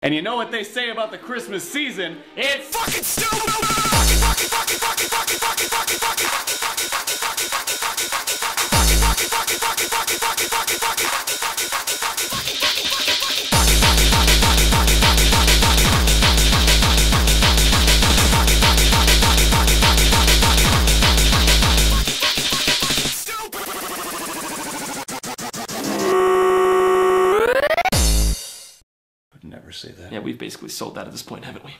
And you know what they say about the Christmas season? It's Fucking stupid! Never say that. Yeah, we've basically sold that at this point, haven't we?